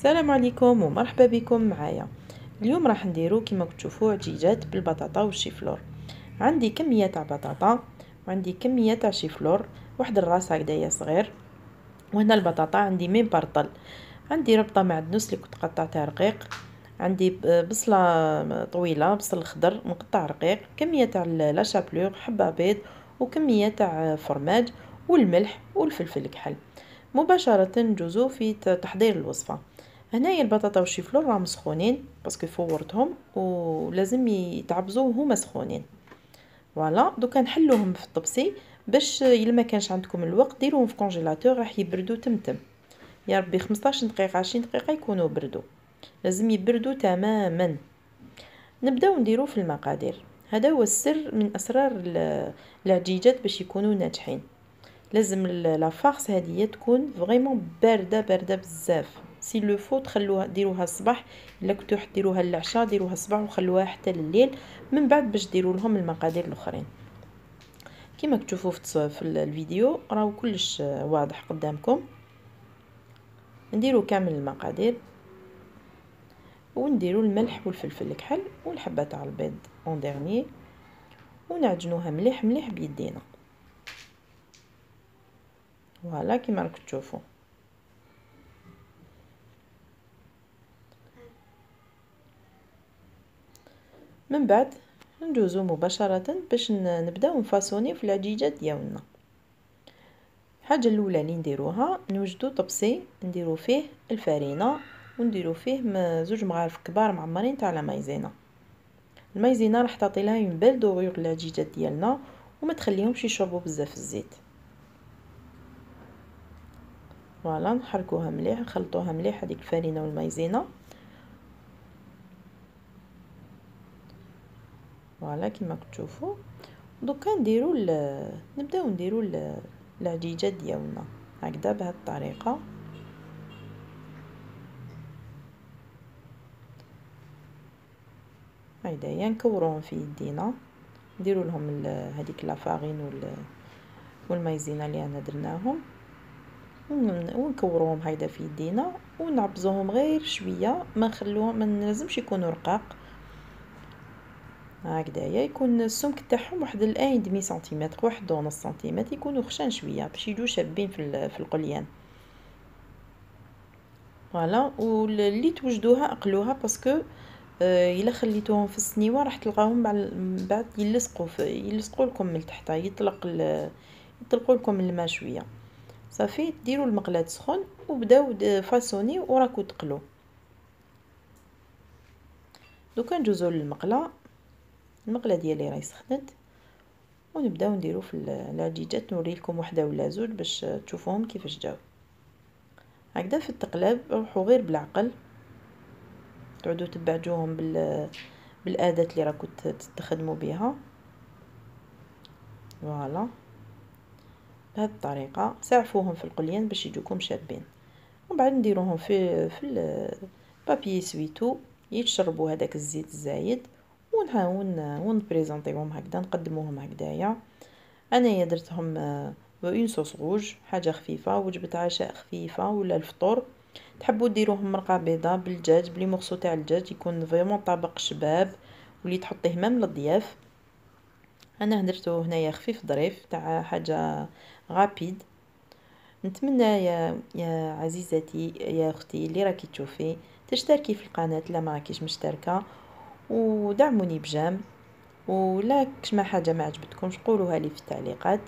السلام عليكم ومرحبا بكم معايا. اليوم راح نديرو كما تشوفوا عجيجات بالبطاطا والشيفلور. عندي كمية تاع بطاطا وعندي كمية تاع شيفلور واحد الراس هكذايا صغير وهنا البطاطا عندي مين برطل عندي ربطة معدنوس اللي كنت قطعتها رقيق عندي بصلة طويلة بصل خضر مقطع رقيق كمية تاع la chapelure حبة بيض وكمية تاع فرماج والملح والفلفل الكحل مباشرة نجوزو في تحضير الوصفة. هنايا البطاطا والشيفلور راهم مسخونين parce que فورتهم ولازم يتعبزو وهما سخونين. voilà دوكا نحلوهم في الطبسي باش إلا ما كانش عندكم الوقت ديروهم في congélateur راح يبردوا تمتم يا ربي 15 دقيقة 20 دقيقة يكونوا بردوا. لازم يبردوا تماما. نبداو نديرو في المقادير. هذا هو السر من أسرار العجيجات باش يكونوا ناجحين. لازم la farce هذه تكون vraiment باردة باردة بزاف. s'il le faut تخلوها ديروها الصباح. إلا كنتو ديروها العشاء ديروها الصباح وخلوها حتى الليل من بعد باش ديروا لهم المقادير الأخرين. كما تشوفوا في الفيديو راهو كلش واضح قدامكم. نديروا كامل المقادير. ونديروا الملح والفلفل الكحل والحبة تاع البيض en dernier ونعجنوها مليح مليح بيدينا. voilà كيما راكم تشوفوا من بعد ندوزو مباشرة باش نبداو ن façonner في العجيجات ديالنا. الحاجة الأولى اللي نديروها نوجدو طبسي نديرو فيه الفرينة ونديرو فيه زوج مغارف كبار معمرين تاع المايزينا المايزينا راح تعطي لها une belle dorure العجيجات ديالنا وما تخليهمش يشربوا بزاف الزيت. voilà نحركوها مليح نخلطوها مليح هذيك الفرينة والمايزينا. voilà كيما كتشوفوا دوكا نديرو نبداو نديرو العجيجات ديالنا. هكذا بهذه الطريقة. هيدايا نكوروهم في يدينا. نديرو لهم هذيك لافارين وال والمايزينا اللي أنا درناهم. ونكوروهم هيدا في يدينا ونعبزوهم غير شوية. ما نخلوهم ما لازمش يكونوا رقاق. هكذايا يكون السمك تاعهم واحد الان دمي سنتيمتر واحد ونص سنتيمتر يكونوا خشان شوية باش يجوا شابين في في القليان. voilà واللي توجدوها أقلوها parce que آه إلا خليتوهم في السنيوة راح تلقاهم بعد يلصقوا يلصقوا لكم من تحت يطلق يطلقوا لكم الماء شوية. صافي ديروا المقلاة سخون وبداو façonner وراكو تقلو. دوكا نجوزو للمقله المقله ديالي راهي سخنت. ونبداو نديرو في العجيجات نوريلكم وحدة ولا زوج باش تشوفوهم كيفاش جاو. هكذا في التقلاب روحوا غير بالعقل. تعودوا تبعجوهم بال بالاداه اللي راكم تستخدموا بها voilà. بهذه الطريقة سعفوهم في القليان باش يجوكم شابين. ومن بعد نديروهم في في ال papier essuie-tout يتشربوا هذاك الزيت الزايد. ونحاول ونبريزونطيهم هكذا نقدموهم هكذايا. أنايا درتهم en sauce rouge حاجة خفيفة وجبه عشاء خفيفة ولا الفطور. تحبوا ديروهم مرقة بيضاء بالدجاج ب les morceaux تاع الدجاج يكون vraiment طبق شباب واللي تحطيه même للضياف. أنا درتو هنايا خفيف ظريف تاع حاجة rapide نتمنى يا يا عزيزتي يا أختي اللي راكي تشوفي تشتركي في القناة لا ما راكيش مشتركة. ودعموني ب j'aime ولا كش ما حاجة ما عجبتكمش قولوها لي في التعليقات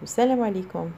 والسلام عليكم.